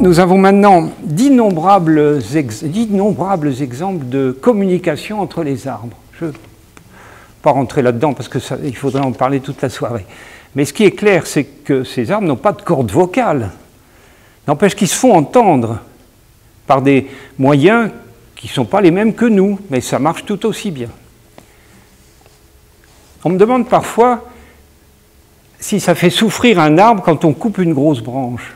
Nous avons maintenant d'innombrables exemples de communication entre les arbres. Je ne vais pas rentrer là-dedans parce qu'il faudrait en parler toute la soirée. Mais ce qui est clair, c'est que ces arbres n'ont pas de cordes vocales. N'empêche qu'ils se font entendre par des moyens qui ne sont pas les mêmes que nous, mais ça marche tout aussi bien. On me demande parfois si ça fait souffrir un arbre quand on coupe une grosse branche.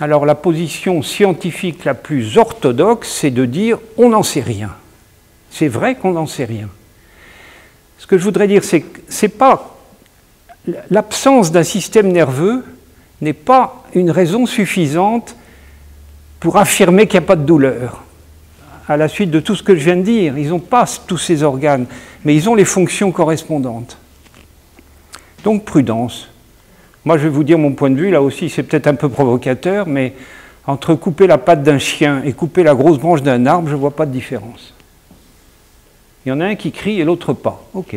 Alors la position scientifique la plus orthodoxe, c'est de dire on n'en sait rien. C'est vrai qu'on n'en sait rien. Ce que je voudrais dire, c'est que c'est pas l'absence d'un système nerveux n'est pas une raison suffisante pour affirmer qu'il n'y a pas de douleur. À la suite de tout ce que je viens de dire, ils n'ont pas tous ces organes, mais ils ont les fonctions correspondantes. Donc prudence. Moi, je vais vous dire mon point de vue, là aussi, c'est peut-être un peu provocateur, mais entre couper la patte d'un chien et couper la grosse branche d'un arbre, je ne vois pas de différence. Il y en a un qui crie et l'autre pas. OK.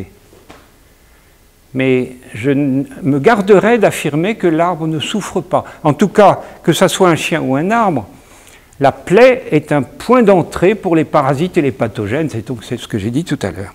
Mais je me garderai d'affirmer que l'arbre ne souffre pas. En tout cas, que ce soit un chien ou un arbre, la plaie est un point d'entrée pour les parasites et les pathogènes. C'est ce que j'ai dit tout à l'heure.